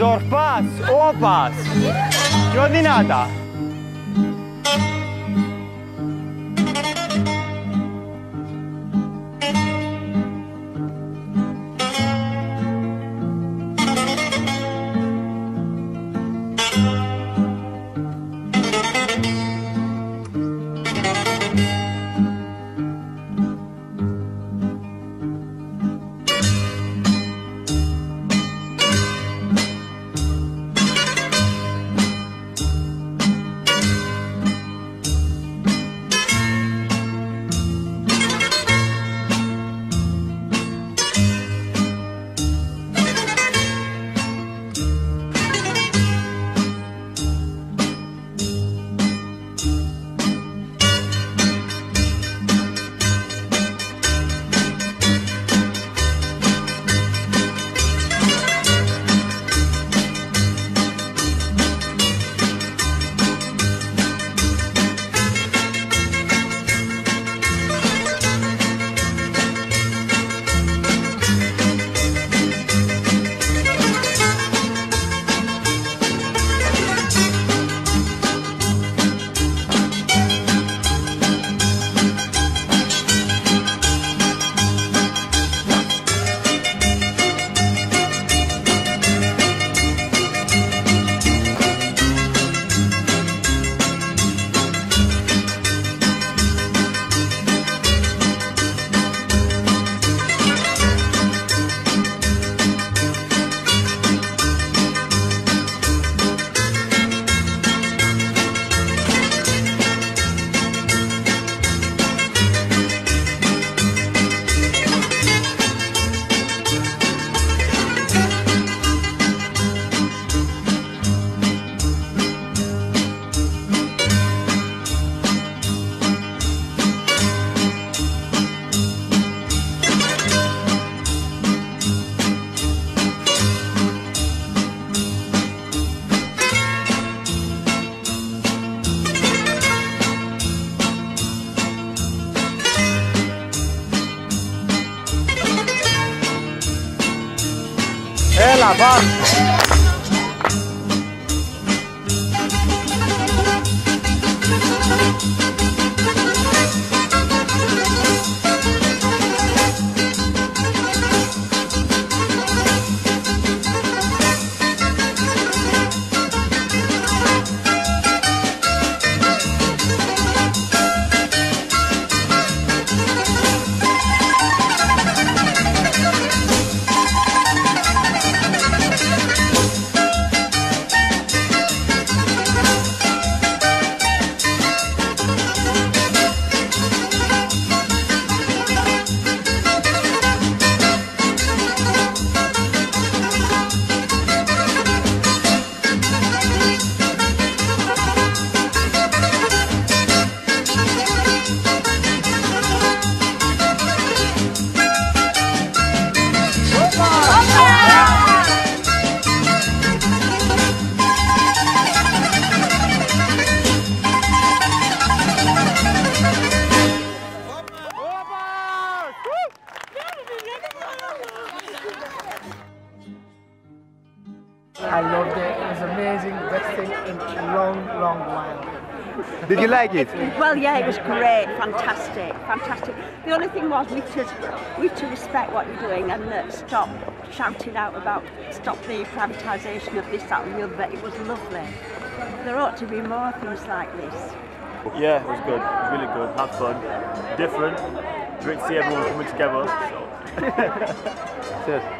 Zor pas, o pas. Rodinata. lá lavado. Amazing. In a long, long while. Did you like it? Well, yeah, it was great, fantastic, fantastic. The only thing was we to we to respect what you're doing and uh, stop shouting out about stop the privatisation of this, that, and the other. It was lovely. There ought to be more things like this. Yeah, it was good. It was really good. Had fun. Different. Great to see everyone coming together. So. Cheers.